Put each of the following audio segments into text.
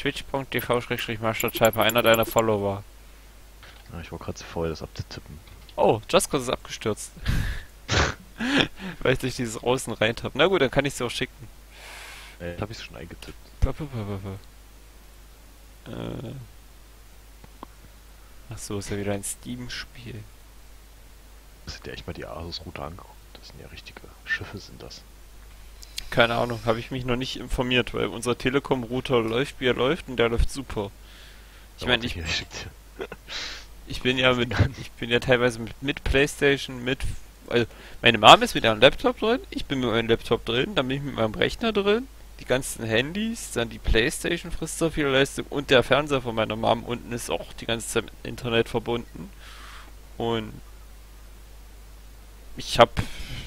twitch.tv-mastertyper, einer deiner Follower. Ja, ich war gerade zu faul, das abzutippen. Oh, Just Cause ist abgestürzt. Weil ich durch dieses Außen rein hab. Na gut, dann kann ich sie auch schicken. Äh, hab ich schon eingetippt. Äh. Ach so, ist ja wieder ein Steam-Spiel. Das sind ja echt mal die Asus-Router angeguckt. Das sind ja richtige Schiffe, sind das. Keine Ahnung, habe ich mich noch nicht informiert, weil unser Telekom-Router läuft, wie er läuft und der läuft super. Ich meine, ich, ich bin ja mit, ich bin ja teilweise mit, mit Playstation, mit, also meine Mom ist mit ihrem Laptop drin, ich bin mit meinem Laptop drin, dann bin ich mit meinem Rechner drin, die ganzen Handys, dann die Playstation frisst so viel Leistung und der Fernseher von meiner Mom unten ist auch die ganze Zeit mit Internet verbunden. Und ich hab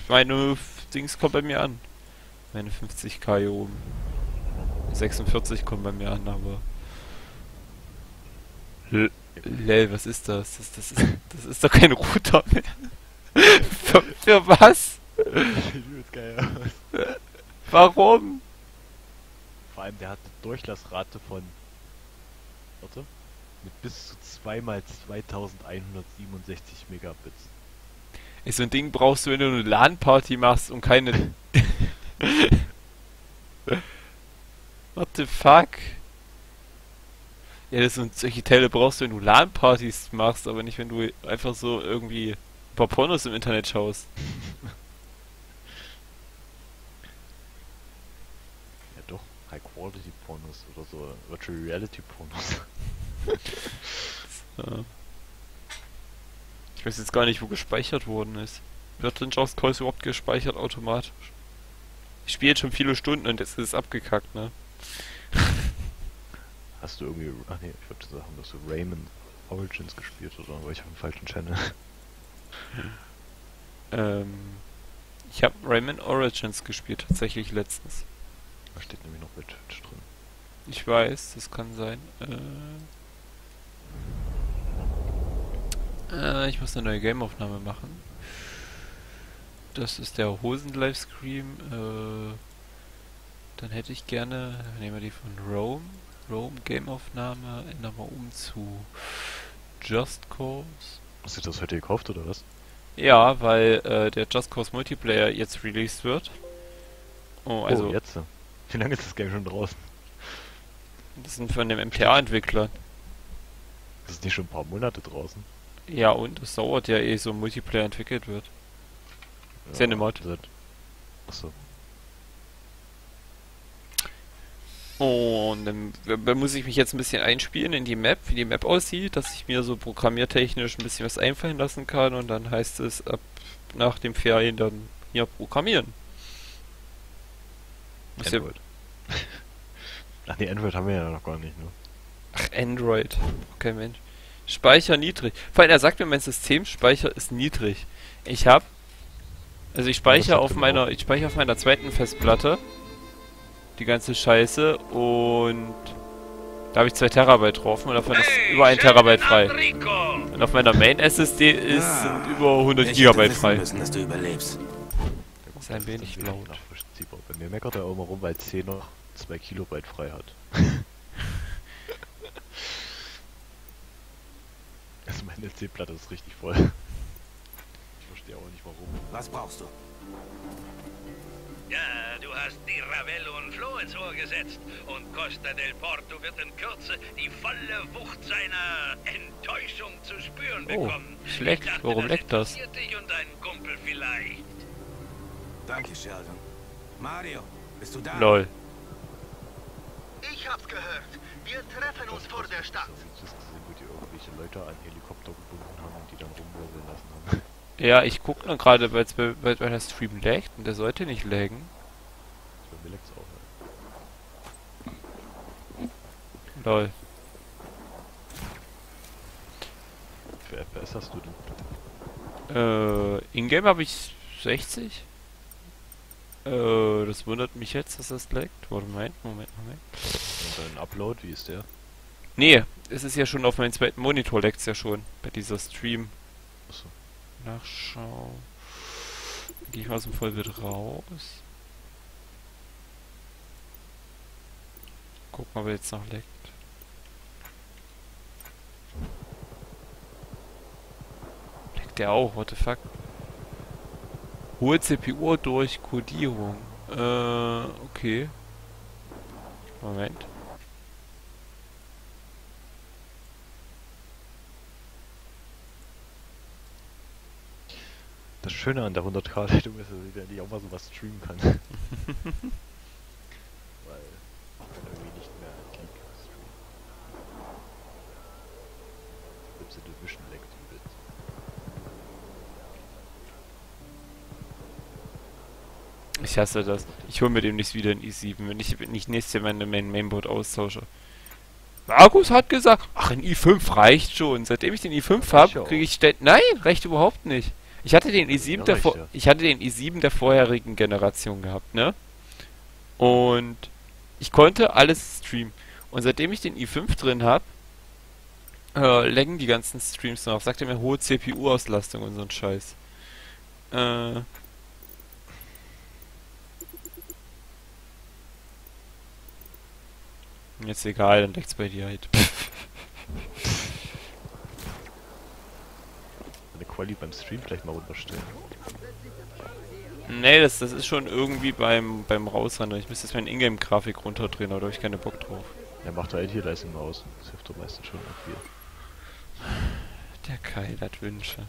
meine Dings kommt bei mir an. Meine 50k hier oben. 46 kommen bei mir an, aber. Lel, was ist das? Das, das, ist, das ist doch kein Router mehr. für, für was? Warum? Vor allem, der hat eine Durchlassrate von. Warte. Mit bis zu 2 mal 2167 Megabits. Ey, so ein Ding brauchst du, wenn du eine LAN-Party machst und keine. What the fuck? Ja, das sind solche Teile brauchst du, wenn du LAN-Partys machst, aber nicht, wenn du einfach so irgendwie ein paar Pornos im Internet schaust. ja doch, High-Quality-Pornos oder so Virtual Reality-Pornos. so. Ich weiß jetzt gar nicht, wo gespeichert worden ist. Wird denn Just Cause überhaupt gespeichert automatisch? Ich spiele jetzt schon viele Stunden und jetzt ist es abgekackt, ne? Hast du irgendwie... Ach nee, ich wollte sagen, dass du Rayman Origins gespielt oder war ich auf dem falschen Channel? ähm... Ich habe Rayman Origins gespielt, tatsächlich letztens. Da steht nämlich noch bei Twitch drin. Ich weiß, das kann sein. Äh, äh, ich muss eine neue Gameaufnahme machen. Das ist der Hosen-Livestream. Äh, dann hätte ich gerne, nehmen wir die von Rome. Rome Gameaufnahme, ändern wir um zu Just Cause. Hast du das heute gekauft oder was? Ja, weil äh, der Just Cause Multiplayer jetzt released wird. Oh, also. Oh, jetzt? Wie lange ist das Game schon draußen? Das sind von dem MTA-Entwickler. Das ist nicht schon ein paar Monate draußen. Ja, und es dauert ja eh so Multiplayer entwickelt wird. Ja, ist ja eine Mod. Achso. Und dann, dann, muss ich mich jetzt ein bisschen einspielen in die Map, wie die Map aussieht, dass ich mir so programmiertechnisch ein bisschen was einfallen lassen kann und dann heißt es ab nach dem Ferien dann hier programmieren. Android. Ach nee, Android haben wir ja noch gar nicht, ne? Ach, Android. Okay, Mensch. Speicher niedrig. Vor allem, er sagt mir, mein Systemspeicher ist niedrig. Ich hab also ich speichere auf meiner, ich speichere auf meiner zweiten Festplatte die ganze Scheiße und da habe ich 2 Terabyte drauf und davon ist über 1 Terabyte frei. Und auf meiner Main SSD ist ah, sind über 100 Gigabyte frei. Müssen, dass du überlebst. Das ist ein wenig laut. Bei mir meckert er auch immer rum, weil 10 noch 2 Kilobyte frei hat. also meine LC-Platte ist richtig voll verstehe auch nicht warum. Was brauchst du? Ja, du hast die Ravello und Flo ins Ohr gesetzt. Und Costa del Porto wird in Kürze die volle Wucht seiner Enttäuschung zu spüren oh, bekommen. Oh, schlecht. Dachte, Warum leckt das? dich und deinen Kumpel vielleicht. Danke, Sheldon. Mario, bist du da? Lol. Ich hab's gehört. Wir treffen uns vor der Stadt. Gesehen, wo die irgendwelche Leute an Helikopter gebunden haben und die dann rumwirbeln lassen haben. Ja, ich gucke nur gerade, weil, weil der Stream laggt und der sollte nicht laggen. Bei mir laggt auch. Lol. Wie viel FPS hast du denn? Äh, Ingame habe ich 60. Äh, das wundert mich jetzt, dass das laggt. Warte, Moment, Moment, Moment. Und dein Upload, wie ist der? Nee, es ist ja schon auf meinem zweiten Monitor laggt ja schon, bei dieser Stream. Achso. Nachschau. Gehe ich mal aus dem Vollbild raus. Guck mal, er jetzt noch leckt. Leckt der auch? What the fuck? Hohe CPU durch Codierung. Äh, okay. Moment. Das Schöne an der 100k-Leitung ist, dass ich auch mal sowas streamen kann. Weil ich irgendwie nicht mehr League streamen. Selbst in Division leckt übelst. Ich hasse das. Ich hole mir demnächst wieder ein i7, wenn ich nicht nächstes Jahr meine mein Mainboard austausche. Markus hat gesagt, ach, ein i5 reicht schon. Seitdem ich den i5 Reicht habe, kriege ich. Nein, reicht überhaupt nicht. Ich hatte den i7 Ja, der vor ich hatte den i7 der vorherigen Generation gehabt, ne? Und ich konnte alles streamen. Und seitdem ich den i5 drin habe, äh, laggen die ganzen Streams noch. Sagt er mir hohe CPU-Auslastung und so ein Scheiß. Äh, Jetzt egal, dann leckt's bei dir halt. Eine Quali beim Stream vielleicht mal runterstellen. Nee, das, das ist schon irgendwie beim, beim Rausrennen. Ich müsste jetzt meine Ingame-Grafik runterdrehen, aber da habe ich keine Bock drauf. Er macht da IT-Leistung aus. Das hilft doch meistens schon auch viel. Der Kai hat Wünsche.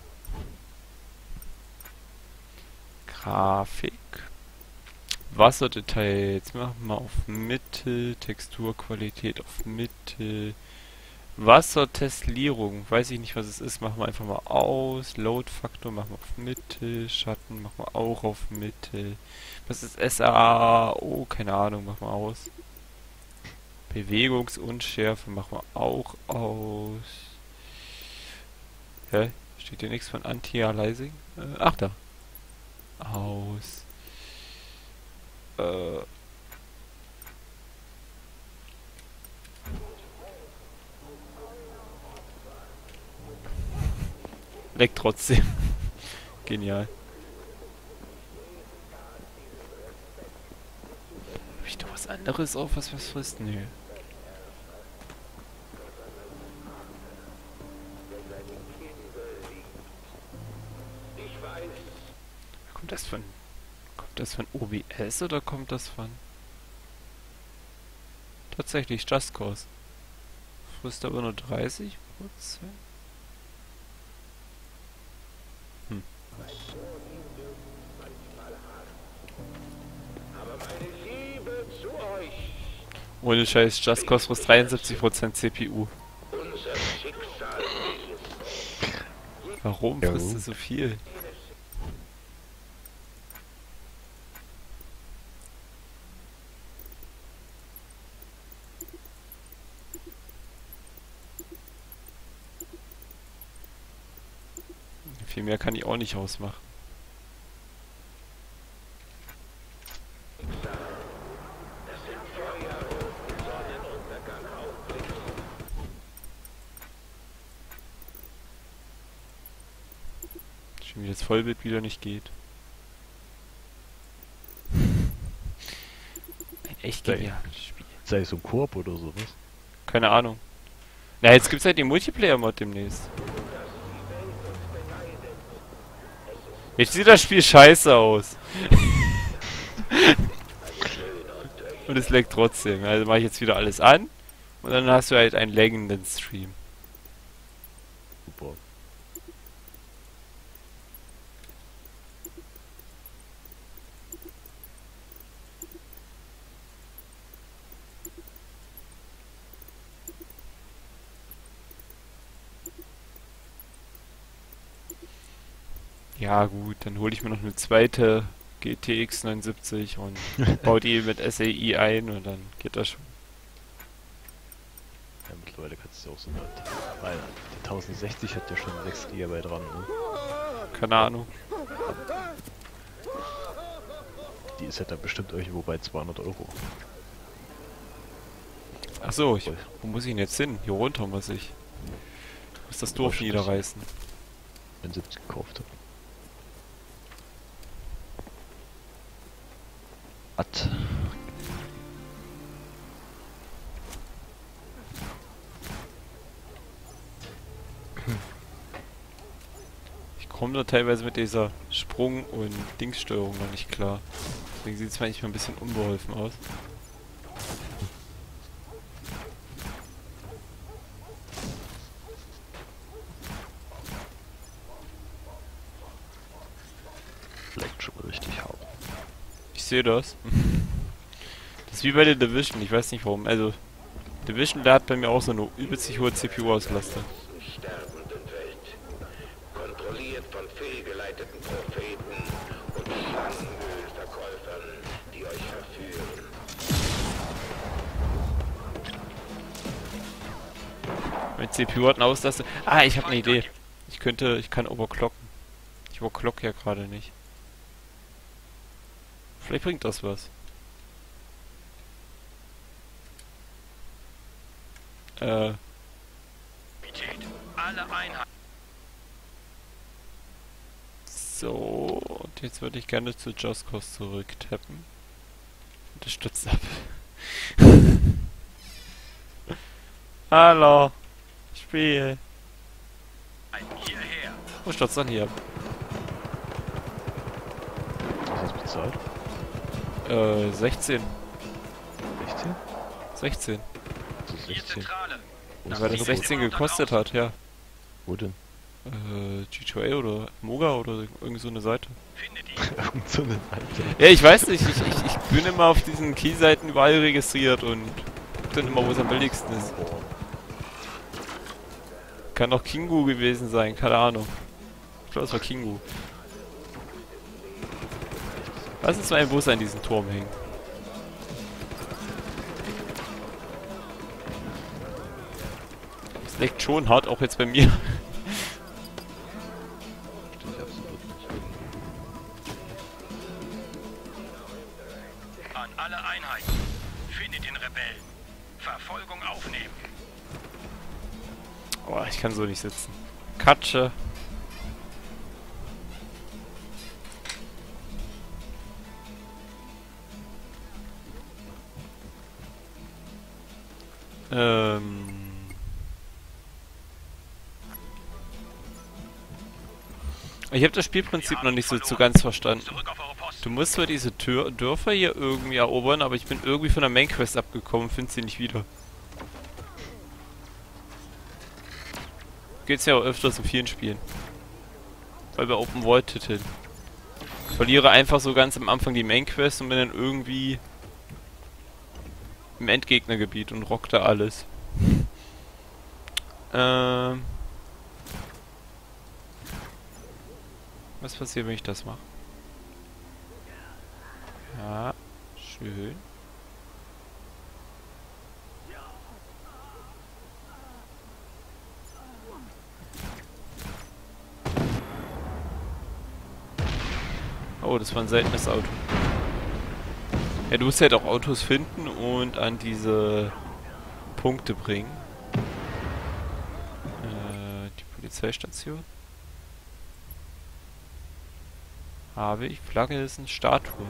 Grafik. Wasserdetails machen wir auf Mitte. Texturqualität auf Mitte. Wassertestlierung. Weiß ich nicht, was es ist. Machen wir einfach mal aus. Load-Faktor machen wir auf Mitte. Schatten machen wir auch auf Mitte. Was ist SAO? Keine Ahnung. Machen wir aus. Bewegungsunschärfe machen wir auch aus. Hä? Steht hier nichts von Anti-Aliasing? Äh, ach da. Aus. Äh. Leckt trotzdem. Genial. Hab ich da was anderes auf, was was frisst? Nö. Kommt das von. Kommt das von OBS oder kommt das von. Tatsächlich Just Cause. Frisst aber nur 30 Prozent. Hm. Ohne Scheiß, Just frisst 73% CPU. Warum frisst du so viel? Viel mehr kann ich auch nicht ausmachen. Schon wie das Vollbild wieder nicht geht. Ein echt Sei- geniales Spiel. Sei es um Koop oder sowas. Keine Ahnung. Na, jetzt gibt's halt den Multiplayer-Mod demnächst. Jetzt sieht das Spiel scheiße aus. und es leckt trotzdem. Also mache ich jetzt wieder alles an. Und dann hast du halt einen laggenden Stream. Super. Ja gut, dann hole ich mir noch eine zweite GTX 79 und baue die mit SAI ein und dann geht das schon. Ja, mittlerweile kannst du auch so eine. Weil die 1060 hat ja schon 6 GB dran, ne? Keine Ahnung. Die ist ja dann bestimmt irgendwo bei 200 Euro. Ach so, ich, wo muss ich denn jetzt hin? Hier runter muss ich. Muss das Dorf niederreißen. 71 gekauft komme da teilweise mit dieser Sprung- und Dingssteuerung noch nicht klar. Deswegen sieht es manchmal ein bisschen unbeholfen aus. Leckt schon richtig hart. Ich sehe das. Das ist wie bei der Division, ich weiß nicht warum. Also, Division, der hat bei mir auch so eine übelst hohe CPU-Auslastung. Mein CPU hat eine Auslastung. Ah, ich habe eine Idee. Ich könnte, ich kann overclocken. Ich overclock ja gerade nicht. Vielleicht bringt das was. Äh, so. Und jetzt würde ich gerne zu Cause zurücktappen. Unterstützt ab. Hallo. Spiel. Hierher. Wo stürzt dann hier? Was hast du bezahlt? Äh, 16. 16? 16. Also Hier 16. Zentrale. Wo Weil das 16 gekostet hat, ja. Wo denn? Äh, G2A oder Moga oder irgend so eine Seite. Irgend so eine Seite. Ja, ich weiß nicht, ich, ich, ich bin immer auf diesen Key-Seiten überall registriert und guck dann immer, wo es am billigsten ist. Kann auch Kingu gewesen sein, keine Ahnung. Ich glaube, es war Kingu. Lass uns mal ein Bus an diesen Turm hängen. Es leckt schon hart, auch jetzt bei mir. Kann so nicht sitzen. Katsche. Ähm. Ich habe das Spielprinzip noch nicht so zu ganz verstanden. Du musst zwar diese Tür Dörfer hier irgendwie erobern, aber ich bin irgendwie von der Main Quest abgekommen, finde sie nicht wieder. Geht's ja auch öfters in vielen Spielen. Weil bei Open World Titeln. Ich verliere einfach so ganz am Anfang die Main Quest und bin dann irgendwie im Endgegnergebiet und rock da alles. Ähm. Was passiert, wenn ich das mache? Ja, schön. Oh, das war ein seltenes Auto. Ja, du musst halt auch Autos finden und an diese Punkte bringen. Äh, die Polizeistation. Habe ich. Flagge ist eine Statue.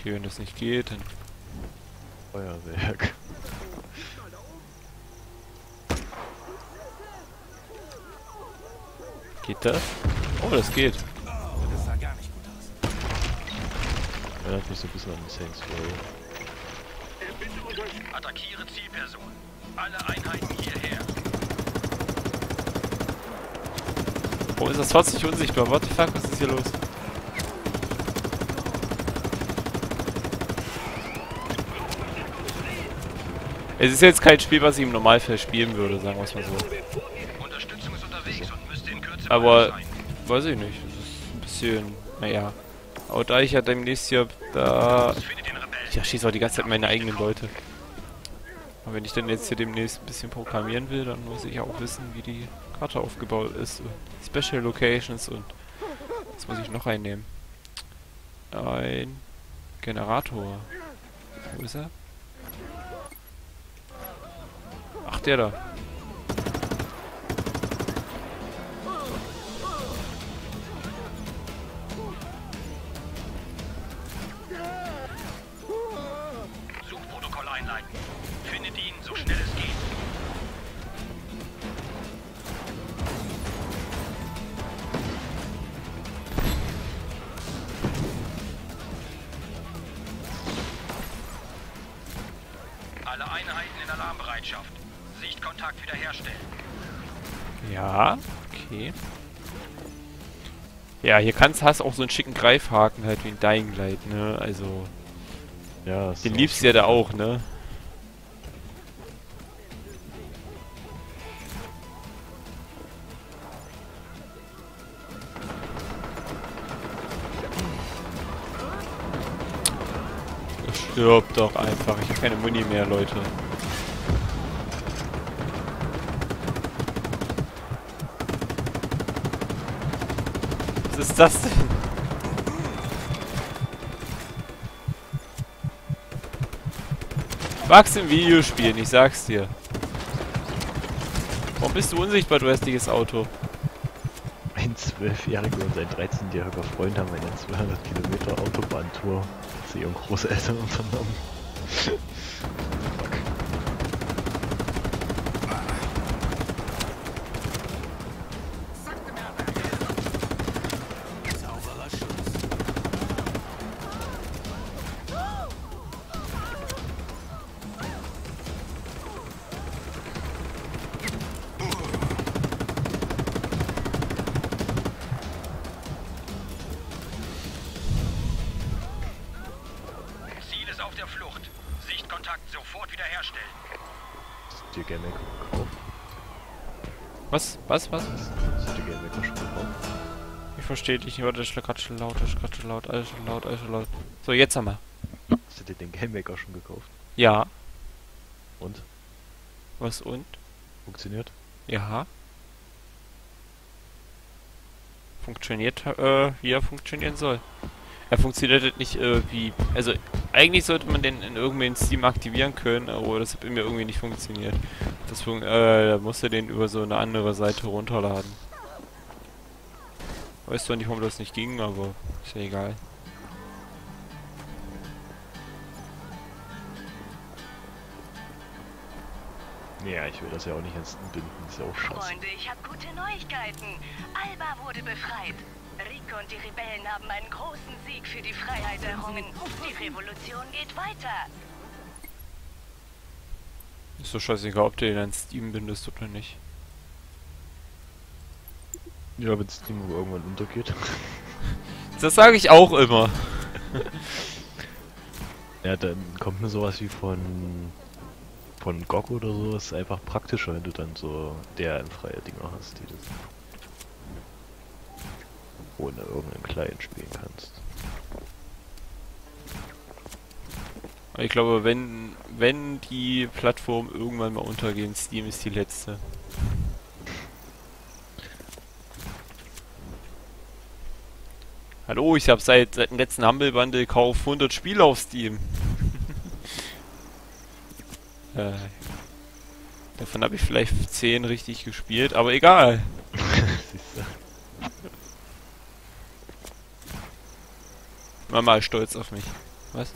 Okay, wenn das nicht geht, dann... Feuerwerk. Geht das? Oh, das geht. Das sah gar nicht gut aus. Erinnert mich so ein bisschen an Saints Row. Attackiere Zielperson. Alle Einheiten hierher. Warum ist das Fahrzeug unsichtbar? What the fuck, was ist hier los? Es ist jetzt kein Spiel, was ich im Normalfall spielen würde, sagen wir es mal so. Und Aber-. Weiß ich nicht. Das ist ein bisschen, naja. Aber da ich ja demnächst hier da... Ja, schieße auch die ganze Zeit meine eigenen Leute. Aber wenn ich dann jetzt hier demnächst ein bisschen programmieren will, dann muss ich auch wissen, wie die Karte aufgebaut ist. Und Special Locations und... Was muss ich noch einnehmen? Ein Generator. Wo ist er? macht der da? Suchprotokoll einleiten. Findet ihn so schnell es geht. Alle Einheiten in Alarmbereitschaft. Sichtkontakt wiederherstellen. Ja, okay. Ja, hier kannst hast auch so einen schicken Greifhaken halt wie ein Dying Light, ne? Also, Ja, den liebst du ja da auch, ne? Stirb doch einfach. Ich habe keine Muni mehr, Leute. Ist das denn? Wachs im Videospielen, ich sag's dir. Warum bist du unsichtbar, du hässliches Auto? Ein Zwölfjähriger und sein 13-jähriger Freund haben eine 200 Kilometer Autobahntour zu ihren Großeltern unternommen. Der Flucht. Sichtkontakt sofort wiederherstellen. Hast du dir Game Maker gekauft? Was? Was? Was? Hast du dir Game Maker schon gekauft? Ich verstehe dich nicht, warte, das ist gerade schon laut, das ist gerade schon laut, alles schon laut, alles schon laut. So, jetzt haben wir. Hast du dir den Game Maker schon gekauft? Ja. Und? Was und? Funktioniert? Ja. Funktioniert, äh, wie er funktionieren soll. Er funktioniert halt nicht, äh, wie... Also, eigentlich sollte man den in irgendeinem Steam aktivieren können, aber das hat bei mir irgendwie nicht funktioniert. Das fun äh, da musste den über so eine andere Seite runterladen. Weiß zwar nicht, warum das nicht ging, aber ist ja egal. Ja, ich will das ja auch nicht ans binden, ist ja auch scheiße. Freunde, ich habe gute Neuigkeiten. Alba wurde befreit. Rico und die Rebellen haben einen großen Sieg für die Freiheit errungen. Die Revolution geht weiter. Ist doch scheißegal, ob du den an Steam bindest oder nicht. Ja, wenn Steam irgendwann untergeht. Das sage ich auch immer. Ja, dann kommt mir sowas wie von von GOG oder so, ist einfach praktischer, wenn du dann so der freie Dinger hast, die du ohne irgendeinen Client spielen kannst. Ich glaube, wenn, wenn die Plattform irgendwann mal untergehen, Steam ist die letzte. Hallo, ich habe seit, seit dem letzten Humble Bundle Kauf 100 Spiele auf Steam. äh, davon habe ich vielleicht 10 richtig gespielt, aber egal. Siehst du? Mama ist stolz auf mich. Was?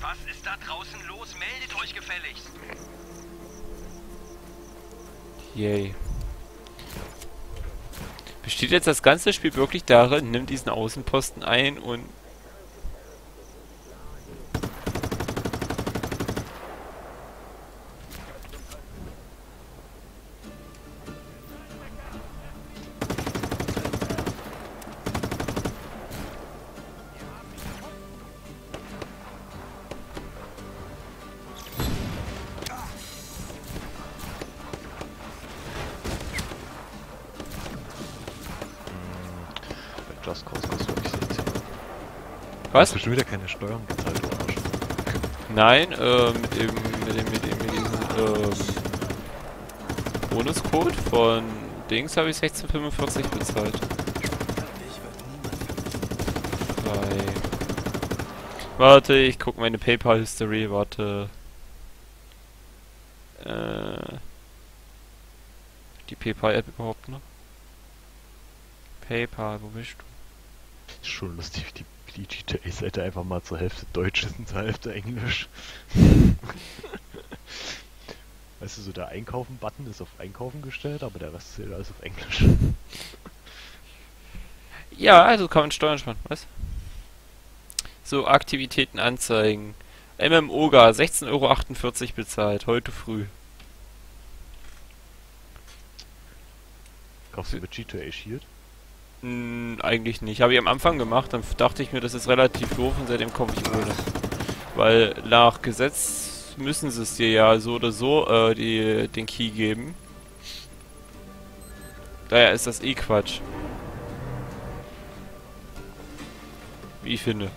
Was ist da draußen los? Meldet euch gefälligst. Yay. Besteht jetzt das ganze Spiel wirklich darin, nimm diesen Außenposten ein und... Just Cause kostet wirklich 16. Was? Hast du schon wieder keine Steuern gezahlt, du Arsch? Nein, äh, mit dem, mit dem, mit dem, mit diesem, ähm, Bonuscode von Dings habe ich 16,45 bezahlt. Drei. Warte, ich guck meine PayPal-History, warte. Äh. Die PayPal-App überhaupt noch? PayPal, wo bist du? Schon lustig, wie die GTA-Seite einfach mal zur Hälfte Deutsch ist und zur Hälfte Englisch. weißt du, so der Einkaufen-Button ist auf Einkaufen gestellt, aber der Rest ist alles auf Englisch. Ja, also kann man Steuern sparen, was? So, Aktivitäten anzeigen. MMOGA 16,48 Euro bezahlt, heute früh. Kaufst du mit GTA Shield? Eigentlich nicht. Habe ich am Anfang gemacht, dann dachte ich mir, das ist relativ doof und seitdem komme ich ohne. Weil nach Gesetz müssen sie es dir ja so oder so äh, die, den Key geben. Daher ist das eh Quatsch. Wie ich finde.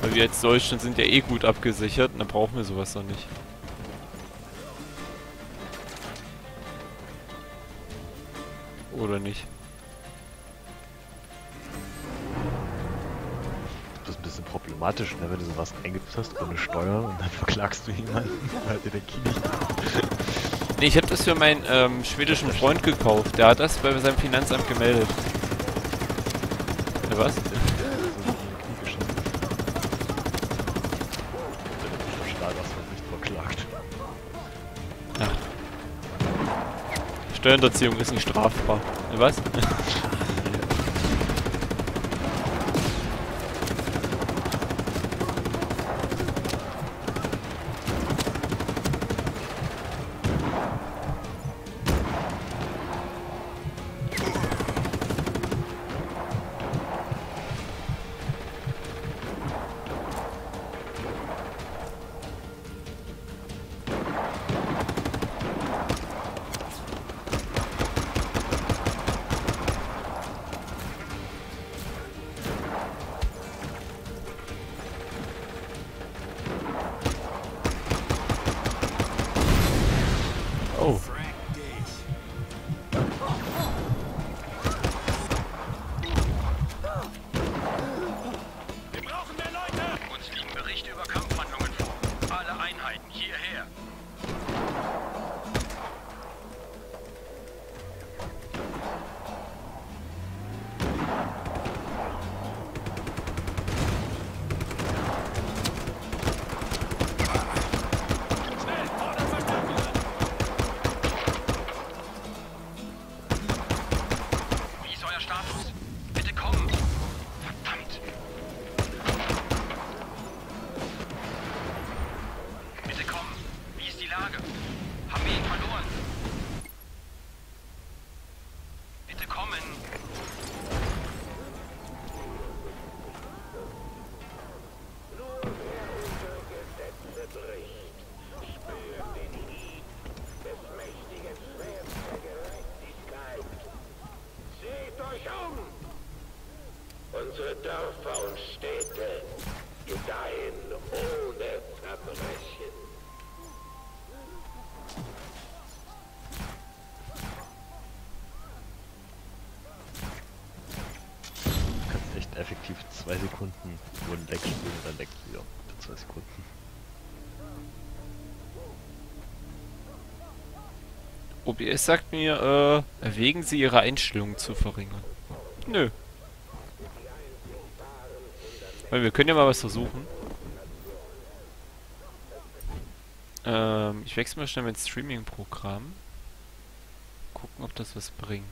Weil wir als Deutschland sind ja eh gut abgesichert und dann brauchen wir sowas doch nicht. Oder nicht? Das ist ein bisschen problematisch, ne? wenn du sowas eingetippt hast ohne Steuer und dann verklagst du jemanden, weil der Key nicht Nee, ich habe das für meinen ähm, schwedischen Freund gekauft. Der hat das bei seinem Finanzamt gemeldet. Ja, was? Steuerhinterziehung ist nicht strafbar. Was? Unsere Dörfer und Städte gedeihen ohne Verbrechen. OBS sagt mir, äh, erwägen Sie Ihre Einstellungen zu verringern. Nö. Weil wir können ja mal was versuchen. Ähm, ich wechsle mal schnell mein Streaming-Programm. Gucken, ob das was bringt.